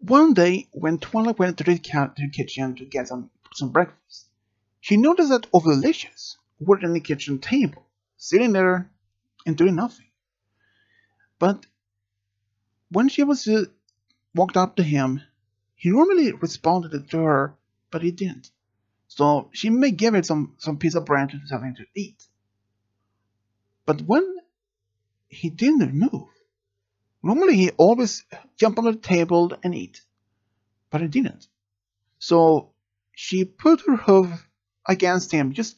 One day, when Twilight went to the, kitchen to get some, some breakfast, she noticed that Owlowiscious were in the kitchen table, sitting there and doing nothing. But when she was uh, walked up to him, he normally responded to her, but he didn't. So she may give it some, some piece of bread and something to eat. But when he didn't move, normally he always jump on the table and eat, but he didn't. So she put her hoof against him, just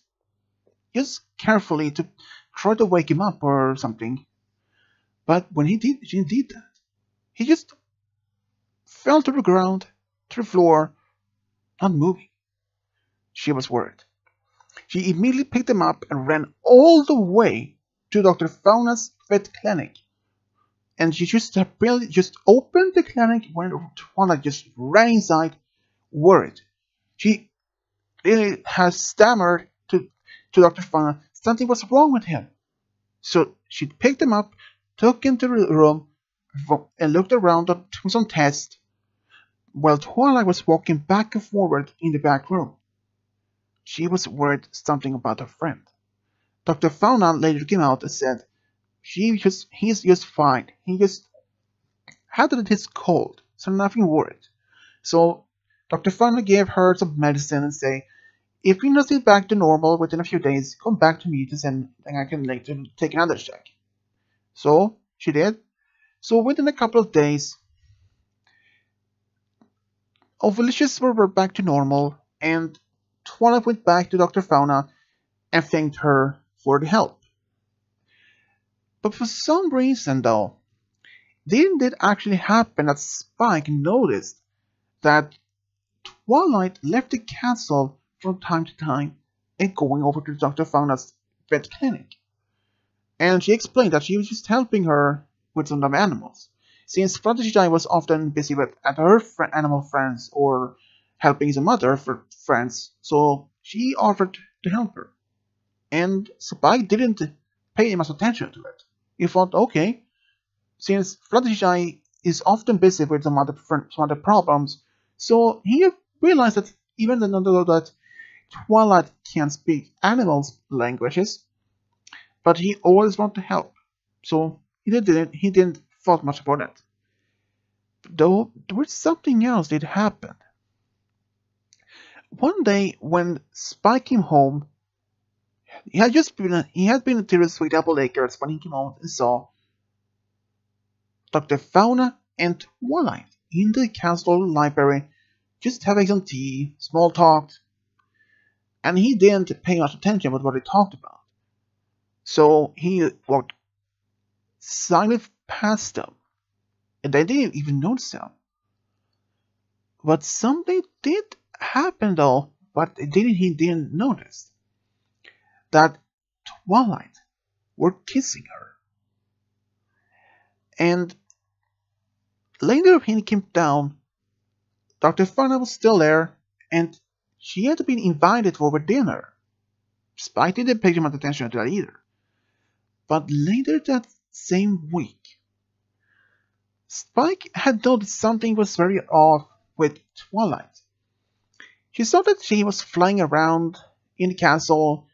just carefully to try to wake him up or something. But when he did, she did that. He just fell to the ground, to the floor, not moving. She was worried. She immediately picked him up and ran all the way to Dr. Fauna's vet clinic. And she just barely just opened the clinic when Twilight just ran inside, worried. She really has stammered to, to Dr. Fauna something was wrong with him. So she picked him up, took him to the room, and looked around to some tests while Twilight was walking back and forward in the back room. She was worried something about her friend. Dr. Fauna later came out and said, she just, he's just fine. He just had his cold, so nothing worried. So Dr. Fauna gave her some medicine and say, if doesn't get back to normal within a few days, come back to me to send and I can later take another check. So she did. So within a couple of days, Owlowiscious were back to normal, and Twilight went back to Dr. Fauna and thanked her for the help. But for some reason, though, didn't it actually happen that Spike noticed that Twilight left the castle from time to time and going over to Dr. Fauna's vet clinic? And she explained that she was just helping her with some of the animals, since Fluttershy was often busy with her fr- animal friends or helping some other fr- friends, so she offered to help her. And Spike didn't pay much attention to it. He thought, okay, since Fluttershy is often busy with some other, some other problems, so he realized that even though that Twilight can speak animals' languages, but he always wanted to help. So he didn't he didn't thought much about it. Though there was something else that happened. One day when Spike came home, he had just been he had been to Apple Acres when he came out and saw Dr. Fauna and Twilight in the castle library just having some tea, small talk, and he didn't pay much attention with what they talked about. So he walked silently past them, and they didn't even notice him. But something did happen though, but didn't he didn't notice that Twilight were kissing her. And later when he came down, Dr. Fauna was still there, and she had been invited for dinner. Spike didn't pay much attention to that either. But later that same week, Spike had noticed something was very off with Twilight. She saw that she was flying around in the castle,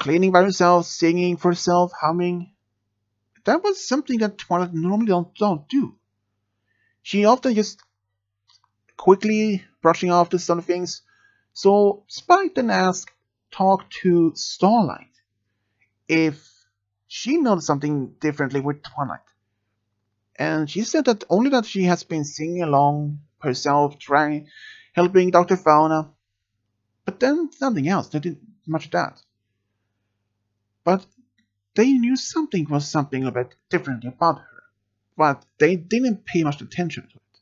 cleaning by herself, singing for herself, humming. That was something that Twilight normally don't, don't do. She often just quickly brushing off the some things. So Spike then asked, talk to Starlight if she noticed something differently with Twilight. And she said that only that she has been singing along herself, trying, helping Dr. Fauna. But then nothing else. They didn't much of that. But they knew something was something a bit different about her. But they didn't pay much attention to it.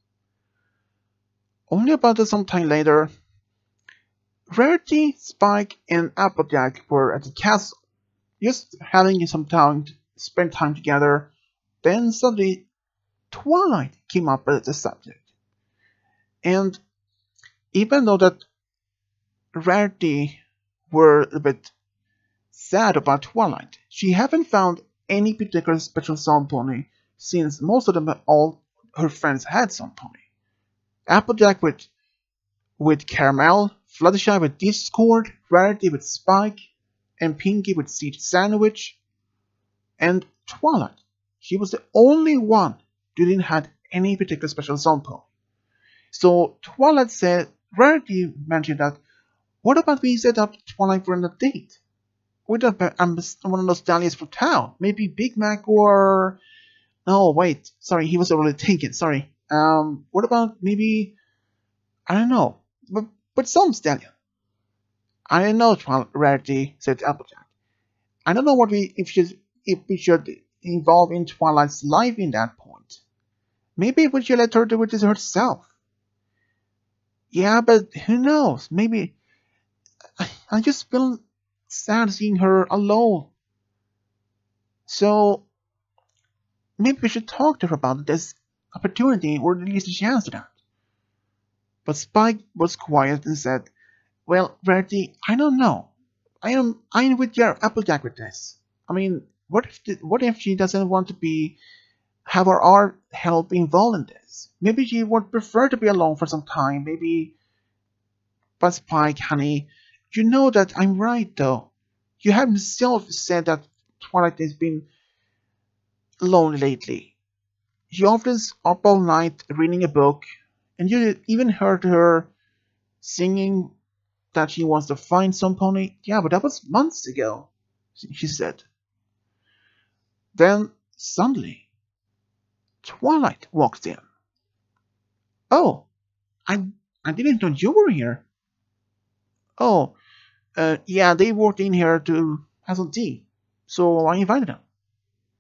Only about some time later, Rarity, Spike, and Applejack were at the castle just having some time to spend time together. Then suddenly, Twilight came up as the subject. And even though that Rarity were a bit sad about Twilight, she haven't found any particular special somepony since most of them all her friends had some pony. Applejack with with Caramel, Fluttershy with Discord, Rarity with Spike, and Pinkie with Cheese Sandwich, and Twilight. She was the only one who didn't have any particular special somepony. So Twilight said, Rarity mentioned that, what about we set up Twilight for a date? With a, um, one of those stallions for town, maybe Big Mac or... No, wait, sorry, he was already taken, sorry. Um, what about maybe, I don't know, but, but some stallion. I don't know, Rarity, said Applejack. I don't know what we, if, should, if we should involve in Twilight's life in that point. Maybe we should let her do it herself. Yeah, but who knows? Maybe I just feel seeing her alone. So maybe we should talk to her about this opportunity or at least a chance to that. But Spike was quiet and said, Well, Rarity, I don't know. I am I'm with your Applejack with this. I mean, what if the, what if she doesn't want to be have her art help involved in this? Maybe she would prefer to be alone for some time. Maybe. But Spike, honey, you know that I'm right though. You have yourself said that Twilight has been lonely lately. She often is up all night reading a book, and you even heard her singing that she wants to find some pony. Yeah, but that was months ago, she said. Then, suddenly, Twilight walked in. Oh, I, I didn't know you were here. Oh, uh, yeah, they walked in here to have some tea, so I invited them.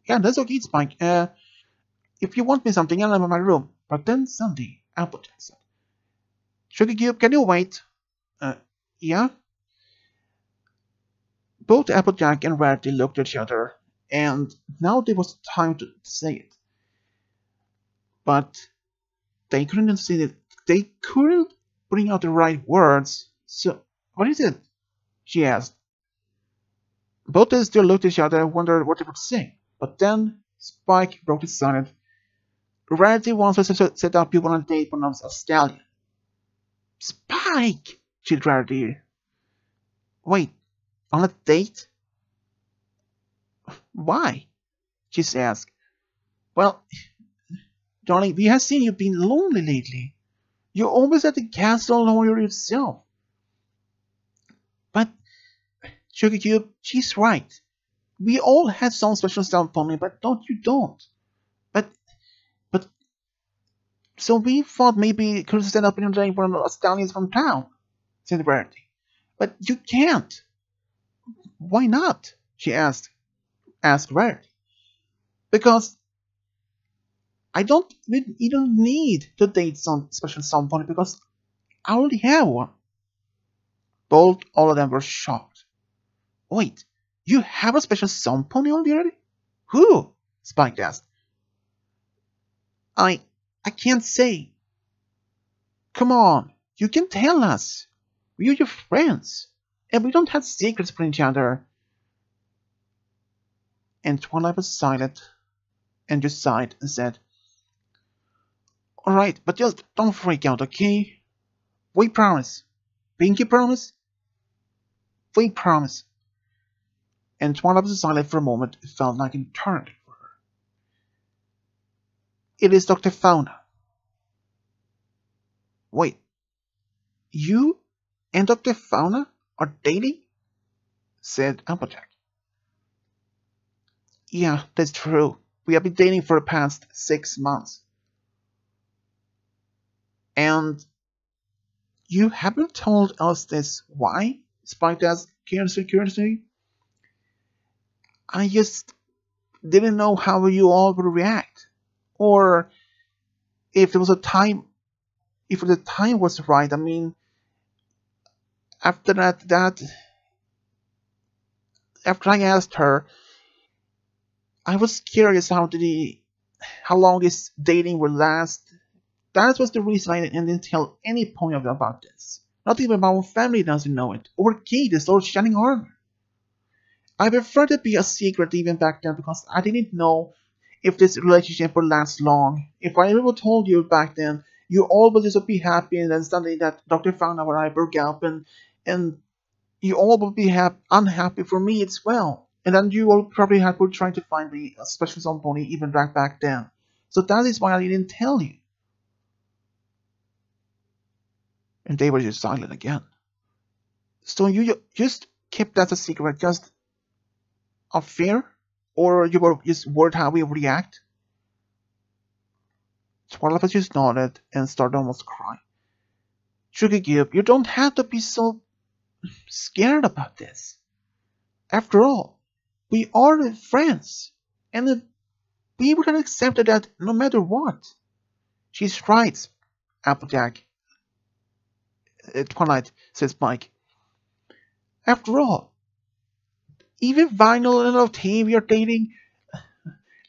Yeah, that's okay, Spike. Uh, if you want me something, I'll in my room. But then Sunday, Applejack said, Sugar Cube, can you wait? Uh, yeah? Both Applejack and Rarity looked at each other and now there was time to say it. But they couldn't say it. They couldn't bring out the right words. So, what is it? She asked. Both them still looked at each other and wondered what they would say. But then Spike broke his silence. Rarity wants us to set up you on a date when I'm a stallion. Spike! chilled Rarity. Wait, on a date? Why? She asked. Well, darling, we have seen you being lonely lately. You're always at the castle alone yourself. But, Sugar Cube, she's right. We all have some special stuff for me, but don't you don't. But, but, so we thought maybe could stand up in a one of the stallions from town, said Rarity. But you can't. Why not? she asked asked Rarity. Because I don't don't need to date some special somebody because I already have one. Both all of them were shocked. Wait, you have a special somepony already? Who? Spike asked. I I can't say. Come on, you can tell us. We're your friends, and we don't have secrets from each other and Twilight was silent and just sighed and said, Alright, but just don't freak out, okay? We promise. Pinkie promise? We promise. And Twilight was silent for a moment. It felt like an eternity for her. It is Dr. Fauna. Wait. You and Dr. Fauna are dating? said Applejack. Yeah, that's true. We have been dating for the past six months. And you haven't told us this why? Spike asked curiously. I just didn't know how you all would react. Or if there was a time if the time was right, I mean after that that after I asked her I was curious how did he, how long this dating would last. That was the reason I didn't tell any point about this. Not even my own family doesn't know it, or Cadance, or Shining Armor. I preferred to be a secret even back then because I didn't know if this relationship would last long. If I ever told you back then, you all would just be happy, and then suddenly that doctor Fauna what I broke up, and and you all would be happy, unhappy for me as well. And then you all probably have to trying to find me, especially somebody even right back then. So that is why I didn't tell you. And they were just silent again. So you just kept that a secret just of fear? Or you were just worried how we react? Twilight just nodded and started almost crying. Cube, you don't have to be so scared about this. After all, we are friends, and we would have accepted that no matter what. She's right, Applejack. Uh, Twilight, says Spike. After all, even Vinyl and Octavia are dating.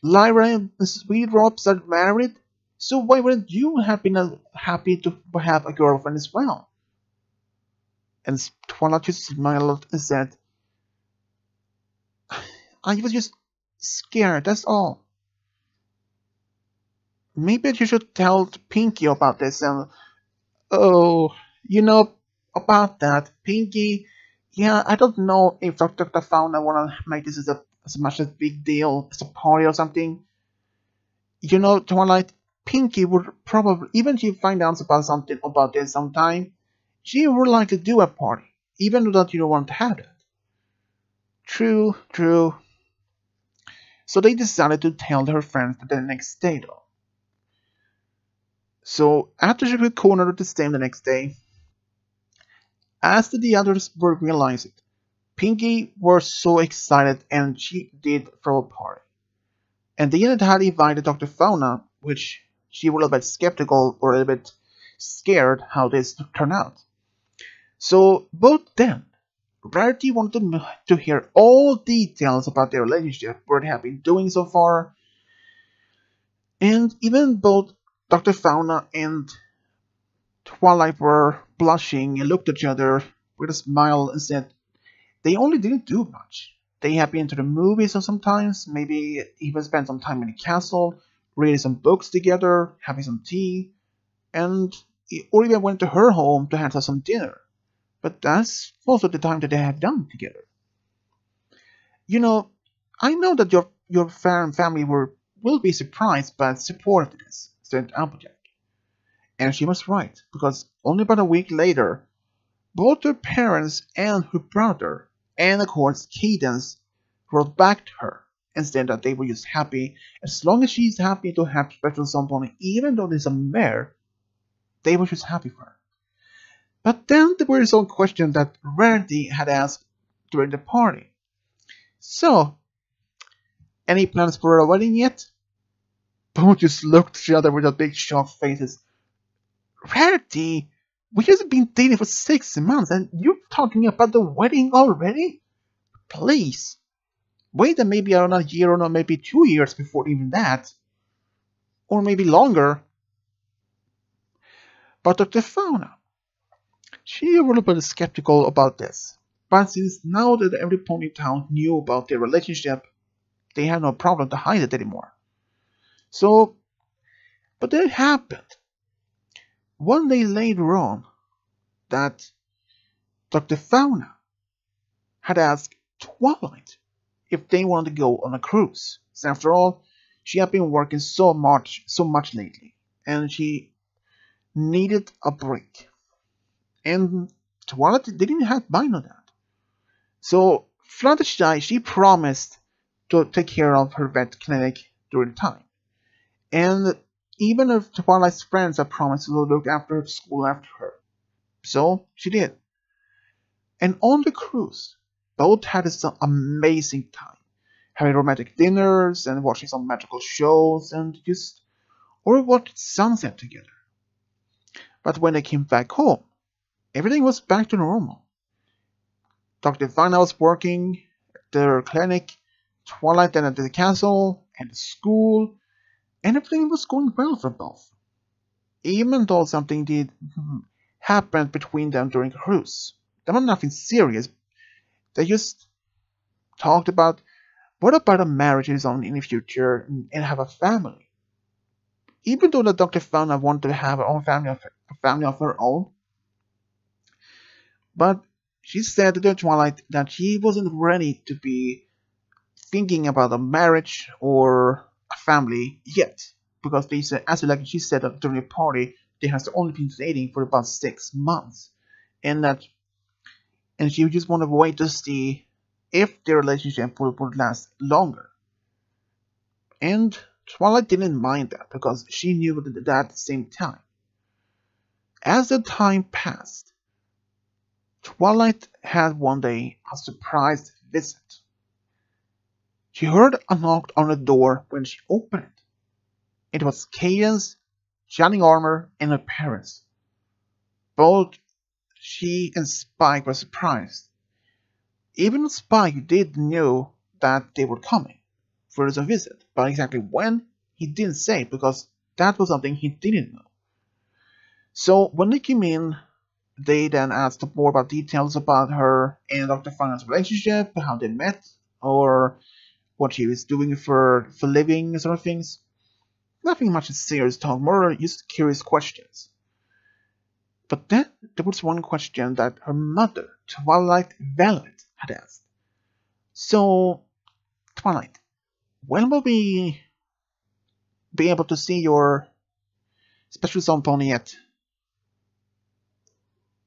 Lyra and Sweet Drops are married. So why wouldn't you have been uh, happy to have a girlfriend as well? And Twilight just smiled and said, I was just scared, that's all. Maybe you should tell Pinkie about this and oh, you know about that. Pinkie yeah, I don't know if Dr. Fauna wanna make this as a as much as big deal as a party or something. You know, Twilight, Pinkie would probably even if she find out about something about this sometime, she would like to do a party, even though that you don't want to have it. True, true. So they decided to tell her friends the next day though. So after she recorded the same the next day, as the others were realizing, Pinkie was so excited and she did throw a party. And they had invited Dr. Fauna, which she was a bit skeptical or a little bit scared how this turned out. So both then, Rarity wanted to, to hear all details about their relationship, what they have been doing so far, and even both Dr. Fauna and Twilight were blushing and looked at each other with a smile and said, They only didn't do much. They have been to the movies sometimes, maybe even spent some time in the castle, reading some books together, having some tea, and or even went to her home to have some dinner. But that's also the time that they have done together. You know, I know that your your family were will be surprised but supportive of this, said Applejack. And she was right, because only about a week later, both her parents and her brother, and of course Cadance, wrote back to her and said that they were just happy as long as she's happy to have special somebody, even though there's a mare, they were just happy for her. But then there were some questions that Rarity had asked during the party. So, any plans for a wedding yet? Both just looked at each other with a big shocked faces. Rarity, we have been dating for six months and you're talking about the wedding already? Please. Wait maybe another year or not, maybe two years before even that. Or maybe longer. But Dr. Fauna, she a little bit skeptical about this. But since now that everyone in town knew about their relationship, they had no problem to hide it anymore. So, but then it happened one day later on that Dr. Fauna had asked Twilight if they wanted to go on a cruise. So after all, she had been working so much so much lately and she needed a break. And Twilight didn't have mind on that. So Fluttershy she promised to take care of her vet clinic during the time. And even if Twilight's friends had promised to look after school after her. So she did. And on the cruise, both had some amazing time, having romantic dinners and watching some magical shows and just or watched sunset together. But when they came back home, everything was back to normal. Dr. Fauna was working at their clinic, Twilight then at the castle and the school, and everything was going well for both. Even though something did happen between them during the cruise. There was nothing serious. They just talked about what about a marriage on in the future and have a family. Even though the doctor Fauna wanted to have her own family of, a family of her own, but she said to the Twilight that she wasn't ready to be thinking about a marriage or a family yet, because they said, as like she said during the party, they has only been dating for about six months, and that, and she just wanted to wait to see if their relationship would, would last longer. And Twilight didn't mind that because she knew that at the same time. As the time passed, Twilight had one day a surprise visit. She heard a knock on the door when she opened it. It was Cadance, Shining Armor, and her parents. Both she and Spike were surprised. Even Spike did know that they were coming for a visit, but exactly when, he didn't say because that was something he didn't know. So when they came in, they then asked more about details about her and Dr. Fauna's relationship, how they met, or what she was doing for for living, sort of things. Nothing much serious talk, more just curious questions. But then there was one question that her mother, Twilight Velvet, had asked. So, Twilight, when will we be able to see your special somepony yet?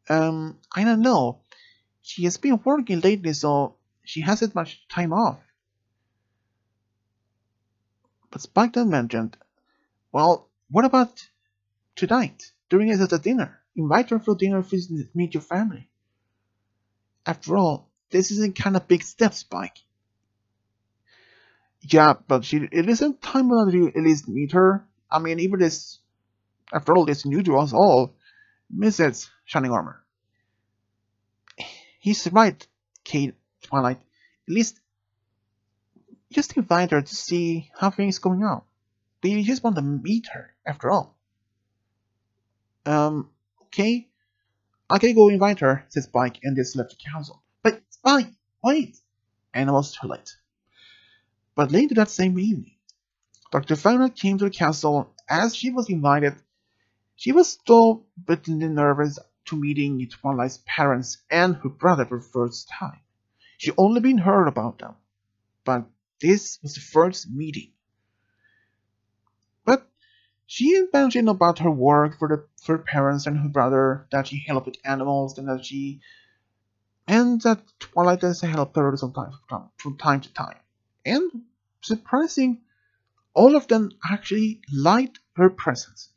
Um, I don't know. She has been working lately, so she hasn't much time off. But Spike then mentioned, well, what about tonight, during it at a dinner? Invite her for dinner if to meet your family. After all, this is a kind of big step, Spike. Yeah, but she it isn't time enough to at least meet her. I mean, even this, after all, this new to us all, Mrs. Shining Armor. He's right, Kate Twilight. At least, just invite her to see how things going on. You just want to meet her, after all? Um, okay. I can go invite her, says Spike, and just left the council. But Spike, wait! And it was too late. But later that same evening, Dr. Fauna came to the castle as she was invited. She was still bitterly nervous to meeting Twilight's parents and her brother for the first time. She only been heard about them, but this was the first meeting. But she mentioned about her work for the for parents and her brother, that she helped with animals, and that she and that Twilight does help her sometimes from time to time. And surprising, all of them actually liked her presence.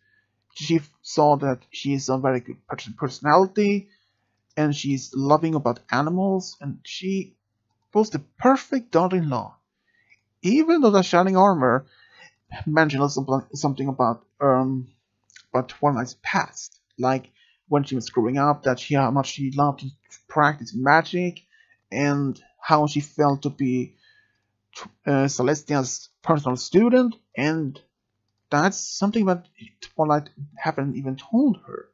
She saw that she is a very good personality, and she's loving about animals, and she was the perfect daughter-in-law. Even though the Shining Armor mentioned something about um about Twilight's past, like when she was growing up, that she how much she loved to practice magic, and how she felt to be uh, Celestia's personal student, and that's something that Twilight haven't even told her.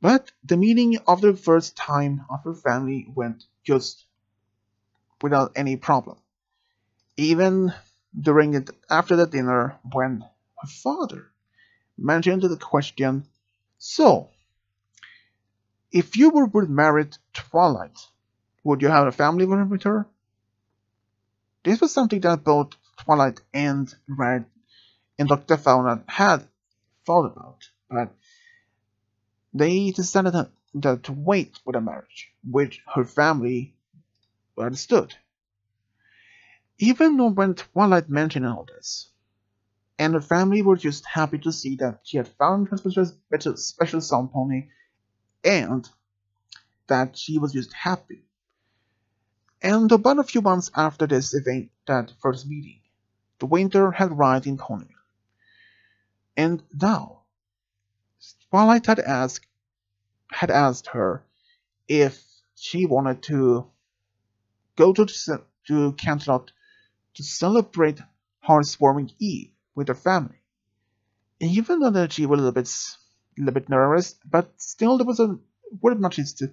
But the meeting of the first time of her family went just without any problem. Even during it after the dinner when her father mentioned the question, So, if you were married Twilight, would you have a family with her? This was something that both Twilight and Red and Dr. Fauna had thought about, but they decided to, to wait for the marriage, which her family understood. Even when Twilight mentioned all this, and the family were just happy to see that she had found her special, special pony, and that she was just happy and about a few months after this event, that first meeting, the winter had arrived in Ponyville. And now, Twilight had asked had asked her if she wanted to go to to Canterlot to celebrate Hearth's Warming Eve with her family. Even though she was a little bit a little bit nervous, but still there was a is to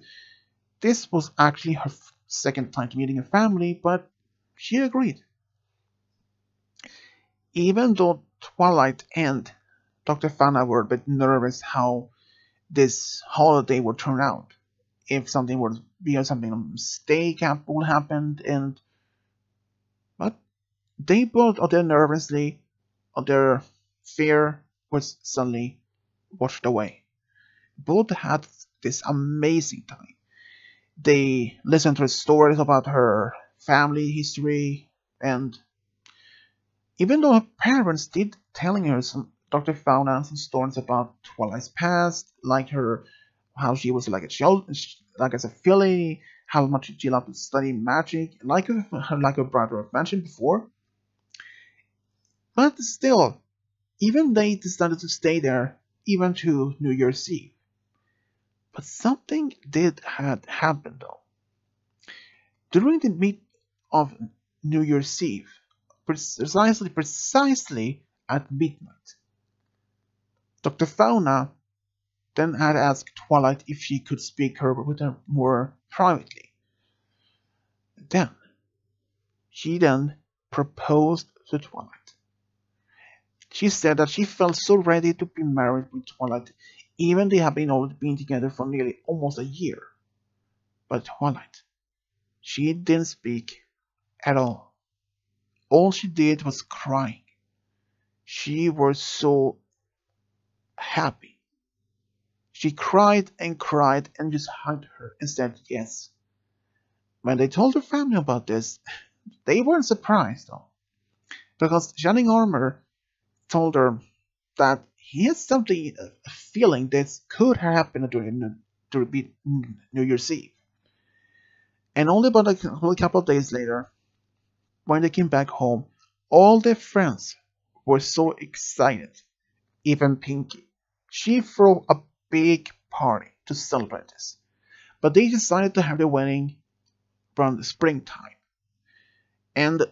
this was actually her second time meeting her family, but she agreed. Even though Twilight and Dr. Fauna were a bit nervous how this holiday would turn out. If something would be something a mistake would happen and they both out there nervously of their fear was suddenly washed away. Both had this amazing time. They listened to stories about her family history and even though her parents did telling her some Dr. Fauna some stories about Twilight's past, like her how she was like a child like as a filly, how much she loved to study magic, like her, like her brother mentioned before. But still, even they decided to stay there even to New Year's Eve. But something did had happened though. During the meet of New Year's Eve, precisely precisely at midnight, Dr. Fauna then had asked Twilight if she could speak her with her more privately. Then she then proposed to Twilight. She said that she felt so ready to be married with Twilight, even they have been already been together for nearly almost a year. But Twilight, she didn't speak at all. All she did was crying. She was so happy. She cried and cried and just hugged her and said yes. When they told her family about this, they weren't surprised though. Because Shining Armor told her that he has something, a feeling this could happen during, during New Year's Eve. And only about a couple of days later, when they came back home, all their friends were so excited. Even Pinkie. She threw a big party to celebrate this. But they decided to have their wedding around the springtime. And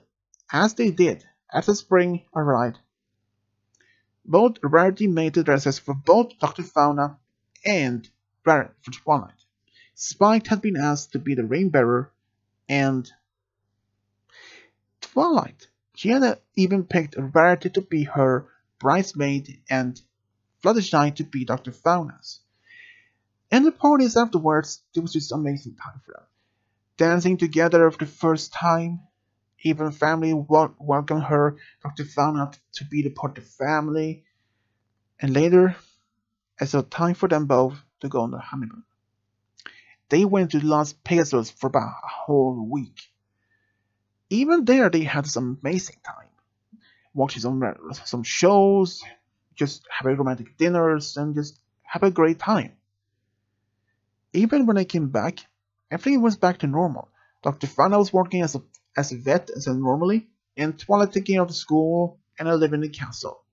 as they did, as the spring arrived, both Rarity made the dresses for both Dr. Fauna and Barrett for Twilight. Spike had been asked to be the ring bearer, and Twilight. She had even picked Rarity to be her bridesmaid and Fluttershy to be Dr. Fauna's. And the parties afterwards, it was just amazing time for them. Dancing together for the first time, even family welcomed her, Dr. Fauna, to be the part of the family. And later, as a time for them both to go on the honeymoon. They went to Las Pegasus for about a whole week. Even there, they had some amazing time. Watching some, some shows, just having romantic dinners, and just have a great time. Even when I came back, everything was back to normal. Dr. Fauna was working as a as a vet as I normally, and Twilight taking care of the school, and I live in the castle.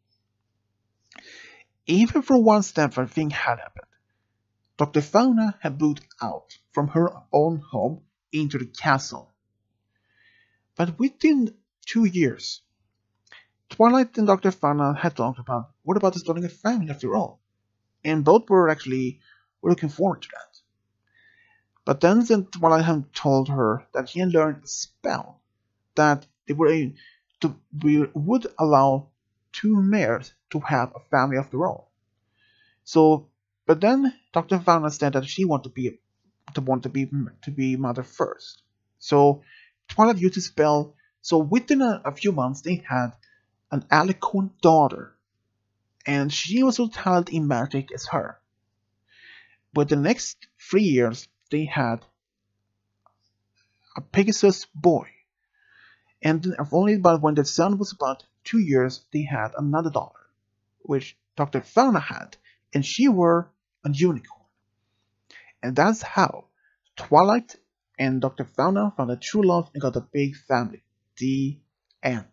Even for one step a thing had happened. Dr. Fauna had moved out from her own home into the castle. But within two years, Twilight and Dr. Fauna had talked about what about starting a family after all, and both were actually looking forward to that. But then Twilight had told her that he had learned a spell that they were to would allow two mares to have a family after all. So, but then Dr. Fauna said that she wanted to be to want to be to be mother first. So Twilight used a spell. So within a, a few months, they had an alicorn daughter, and she was so talented in magic as her. But the next three years, they had a Pegasus boy. And only about when the son was about two years, they had another daughter, which Dr. Fauna had, and she were a unicorn. And that's how Twilight and Dr. Fauna found a true love and got a big family. The end.